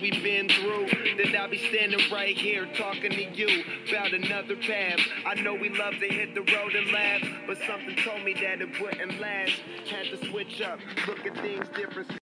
we've been through, then I'll be standing right here talking to you about another path. I know we love to hit the road and laugh, but something told me that it wouldn't last. Had to switch up, look at things different.